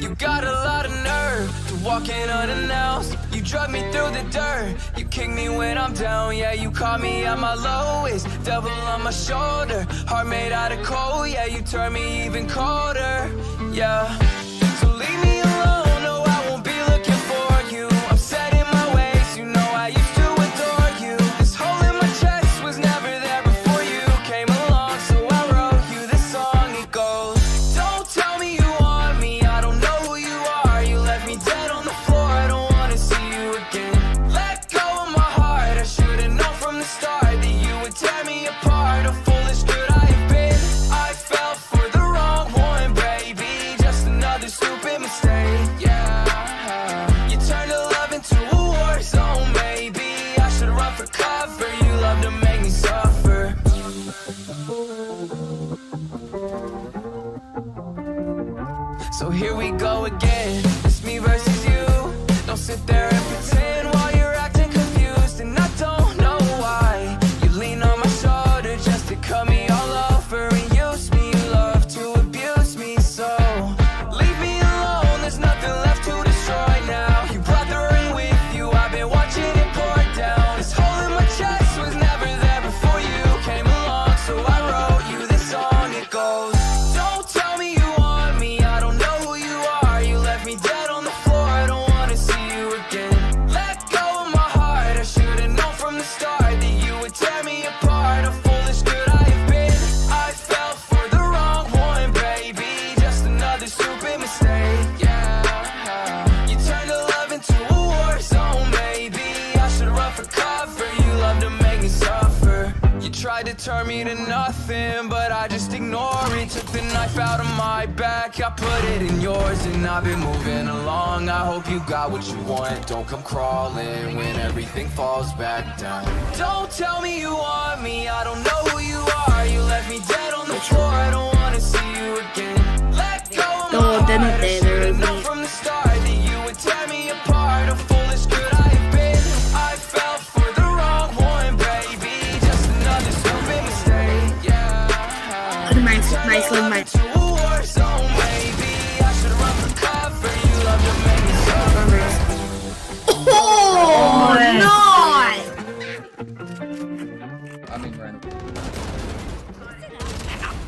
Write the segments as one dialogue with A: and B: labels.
A: You got a lot of nerve to walk in unannounced. You drug me through the dirt. You kick me when I'm down. Yeah, you caught me at my lowest. Devil on my shoulder. Heart made out of coal. Yeah, you turn me even colder. Yeah. So here we go again. It's me versus you. Don't sit there and pretend. suffer. You tried to turn me to nothing, but I just ignore it. Took the knife out of my back, I put it in yours And I've been moving along, I hope you got what you want. Don't come crawling when everything falls back down. Don't tell me you want me, I don't know nice little. Oh, no! I.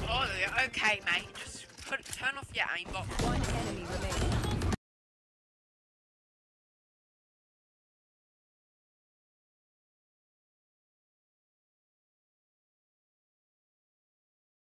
A: Oh, okay, mate. Just put, turn off your aimbot.